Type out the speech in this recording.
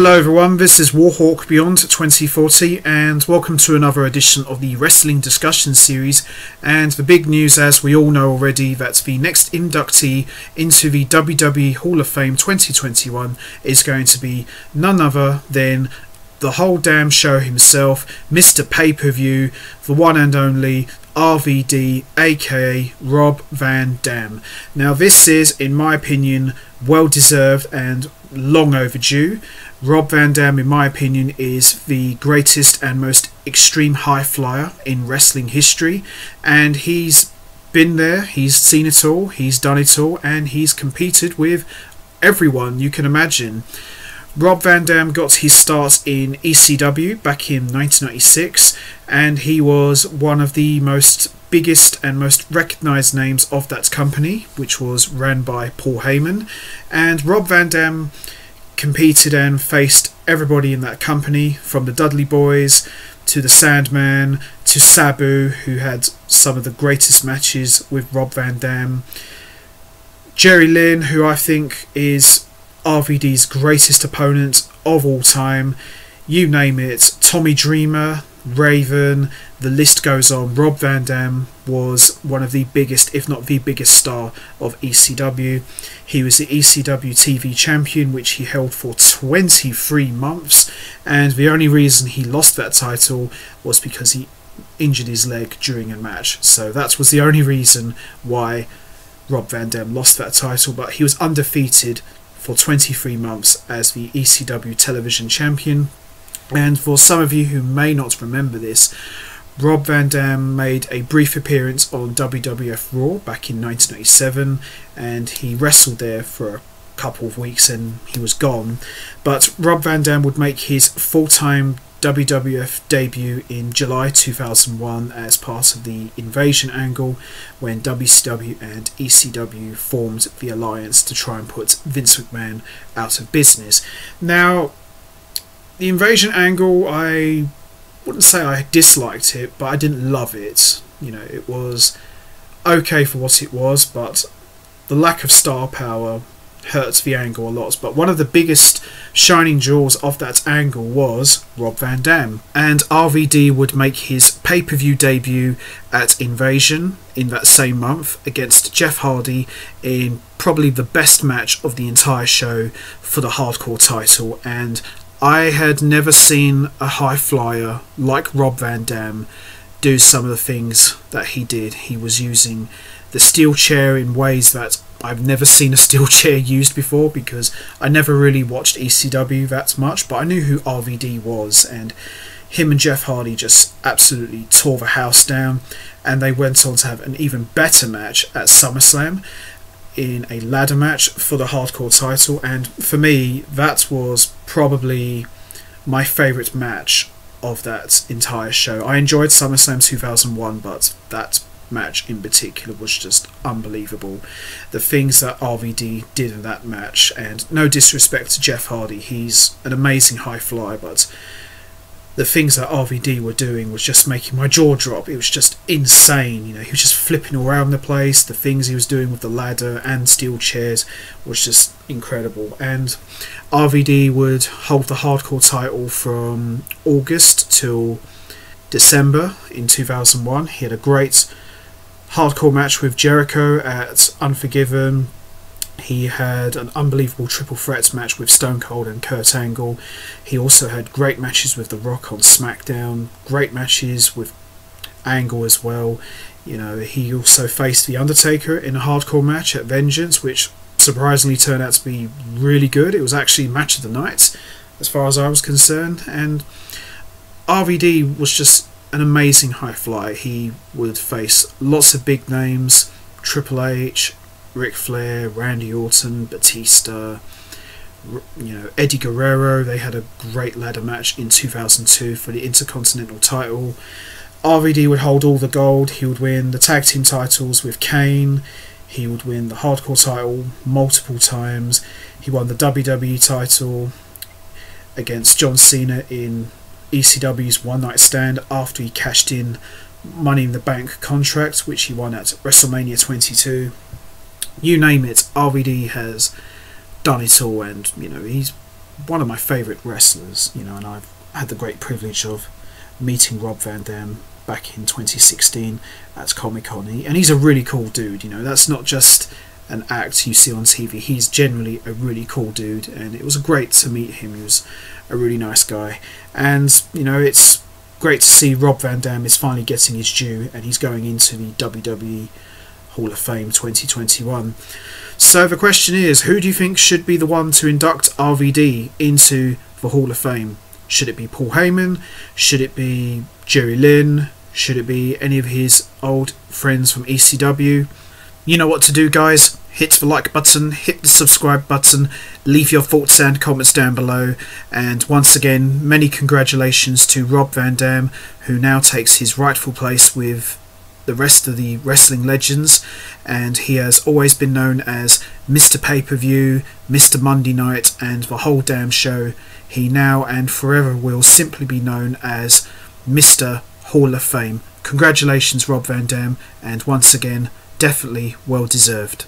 Hello everyone, this is Warhawk Beyond 2040 and welcome to another edition of the Wrestling Discussion Series and the big news as we all know already that the next inductee into the WWE Hall of Fame 2021 is going to be none other than the whole damn show himself, Mr. Pay-Per-View, the one and only RVD aka Rob Van Dam. Now this is, in my opinion, well deserved and long overdue. Rob Van Dam, in my opinion, is the greatest and most extreme high flyer in wrestling history, and he's been there, he's seen it all, he's done it all, and he's competed with everyone you can imagine. Rob Van Dam got his start in ECW back in 1996, and he was one of the most biggest and most recognised names of that company, which was ran by Paul Heyman. And Rob Van Dam competed and faced everybody in that company, from the Dudley Boys to the Sandman to Sabu, who had some of the greatest matches with Rob Van Dam. Jerry Lynn, who I think is RVD's greatest opponent of all time. You name it. Tommy Dreamer, Raven, the list goes on. Rob Van Dam was one of the biggest, if not the biggest star of ECW. He was the ECW TV champion, which he held for 23 months, and the only reason he lost that title was because he injured his leg during a match. So that was the only reason why Rob Van Dam lost that title, but he was undefeated for 23 months as the ECW television champion. And for some of you who may not remember this, Rob Van Dam made a brief appearance on WWF Raw back in 1987 and he wrestled there for a couple of weeks and he was gone. But Rob Van Dam would make his full time WWF debut in July 2001 as part of the Invasion angle when WCW and ECW formed the alliance to try and put Vince McMahon out of business. Now, the Invasion angle, I wouldn't say I disliked it, but I didn't love it. You know, it was okay for what it was, but the lack of star power hurts the angle a lot. But one of the biggest shining jewels of that angle was Rob Van Dam. And RVD would make his pay per view debut at Invasion in that same month against Jeff Hardy in probably the best match of the entire show for the hardcore title. And I had never seen a high flyer like Rob Van Dam do some of the things that he did. He was using the steel chair in ways that I've never seen a steel chair used before because I never really watched ECW that much, but I knew who RVD was, and him and Jeff Hardy just absolutely tore the house down, and they went on to have an even better match at SummerSlam in a ladder match for the hardcore title, and for me, that was probably my favourite match of that entire show. I enjoyed SummerSlam 2001, but that match in particular was just unbelievable. The things that RVD did in that match, and no disrespect to Jeff Hardy, he's an amazing high flyer, but the things that RVD were doing was just making my jaw drop. It was just insane. You know, he was just flipping around the place. The things he was doing with the ladder and steel chairs was just incredible. And RVD would hold the hardcore title from August till December in 2001. He had a great hardcore match with Jericho at Unforgiven. He had an unbelievable triple threat match with Stone Cold and Kurt Angle. He also had great matches with The Rock on SmackDown, great matches with Angle as well. You know, he also faced The Undertaker in a hardcore match at Vengeance, which surprisingly turned out to be really good. It was actually match of the night, as far as I was concerned. And RVD was just an amazing high flyer. He would face lots of big names Triple H, Ric Flair, Randy Orton, Batista, you know, Eddie Guerrero. They had a great ladder match in 2002 for the Intercontinental title. RVD would hold all the gold. He would win the tag team titles with Kane. He would win the hardcore title multiple times. He won the WWE title against John Cena in ECW's One Night Stand after he cashed in Money in the Bank contract, which he won at WrestleMania 22. You name it, RVD has done it all, and you know he's one of my favourite wrestlers, you know, and I've had the great privilege of meeting Rob Van Dam back in 2016 at Comic Con, and he's a really cool dude. You know, that's not just an act you see on TV. He's generally a really cool dude, and it was great to meet him. He was a really nice guy, and you know, it's great to see Rob Van Dam is finally getting his due, and he's going into the WWE Hall of Fame 2021. So the question is, who do you think should be the one to induct RVD into the Hall of Fame? Should it be Paul Heyman? Should it be Jerry Lynn? Should it be any of his old friends from ECW? You know what to do, guys. Hit the like button, hit the subscribe button, leave your thoughts and comments down below. And once again, many congratulations to Rob Van Dam, who now takes his rightful place with the rest of the wrestling legends, and he has always been known as Mr. Pay Per View, Mr. Monday Night, and the whole damn show. He now and forever will simply be known as Mr. Hall of Fame. Congratulations, Rob Van Dam, and once again, definitely well deserved.